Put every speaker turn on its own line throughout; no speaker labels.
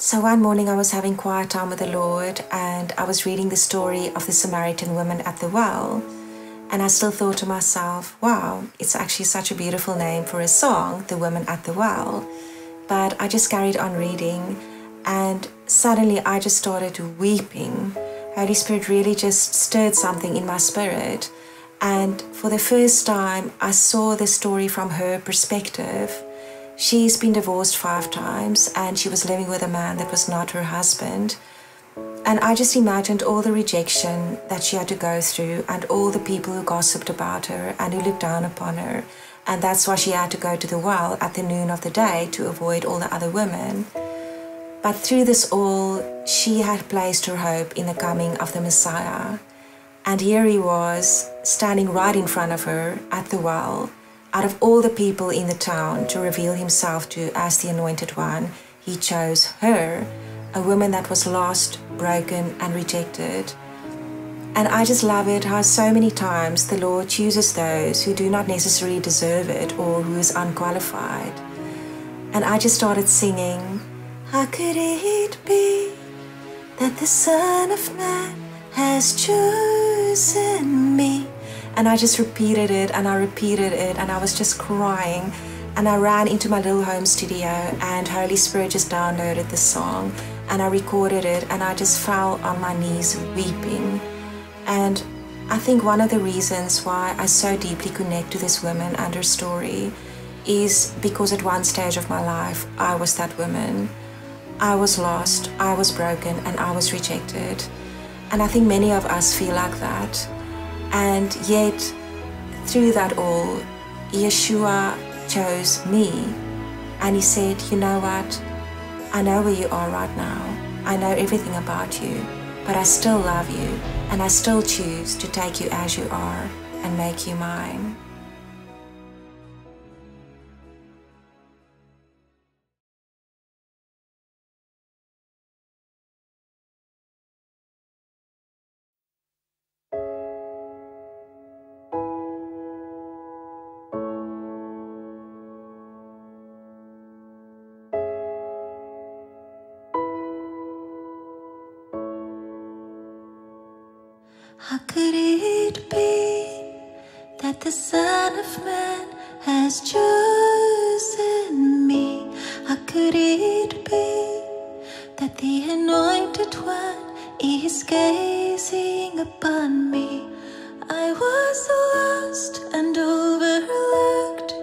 So one morning I was having quiet time with the Lord and I was reading the story of the Samaritan woman at the well. And I still thought to myself, wow, it's actually such a beautiful name for a song, The Woman at the Well. But I just carried on reading and suddenly I just started weeping. Holy Spirit really just stirred something in my spirit. And for the first time, I saw the story from her perspective She's been divorced five times and she was living with a man that was not her husband. And I just imagined all the rejection that she had to go through and all the people who gossiped about her and who looked down upon her. And that's why she had to go to the well at the noon of the day to avoid all the other women. But through this all, she had placed her hope in the coming of the Messiah. And here he was, standing right in front of her at the well out of all the people in the town to reveal himself to as the anointed one, he chose her, a woman that was lost, broken, and rejected. And I just love it how so many times the Lord chooses those who do not necessarily deserve it or who is unqualified. And I just started singing, How could it be that the Son of Man has chosen me? And I just repeated it and I repeated it and I was just crying. And I ran into my little home studio and Holy Spirit just downloaded the song and I recorded it and I just fell on my knees weeping. And I think one of the reasons why I so deeply connect to this woman and her story is because at one stage of my life I was that woman. I was lost, I was broken, and I was rejected. And I think many of us feel like that. And yet, through that all, Yeshua chose me. And he said, You know what? I know where you are right now. I know everything about you, but I still love you, and I still choose to take you as you are and make you mine.
How could it be that the Son of Man has chosen me? How could it be that the Anointed One is gazing upon me? I was lost and overlooked,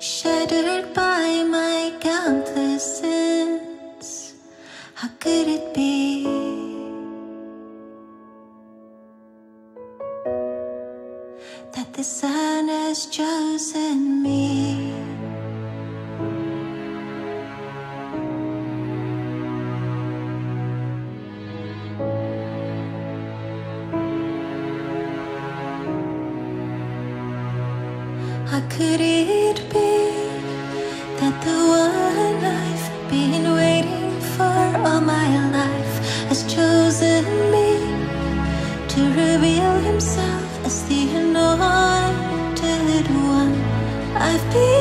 shattered by my countless sins. How could it be? Could it be that the one I've been waiting for all my life has chosen me to reveal himself as the anointed one? I've been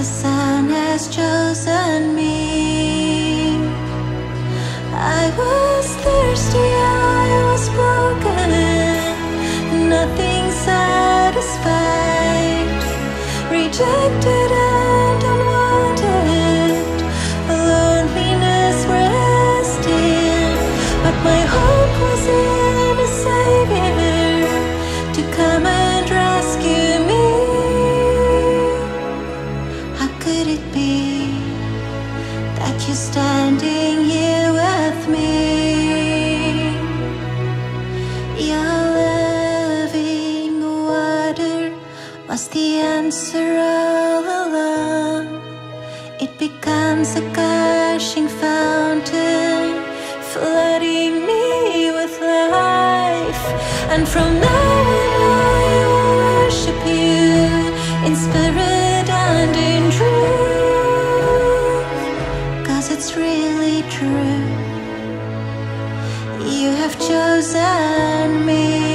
the Son has chosen me. I was thirsty, I was broken, nothing satisfied, rejected was the answer all along. It becomes a gushing fountain, flooding me with life. And from now on, I will worship you in spirit and in truth. Cause it's really true. You have have chosen me.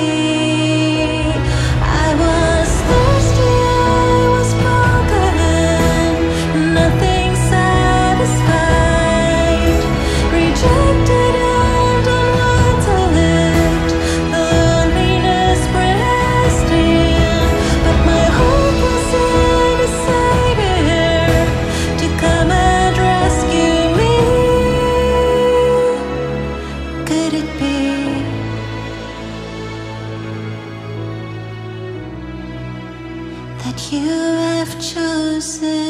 você.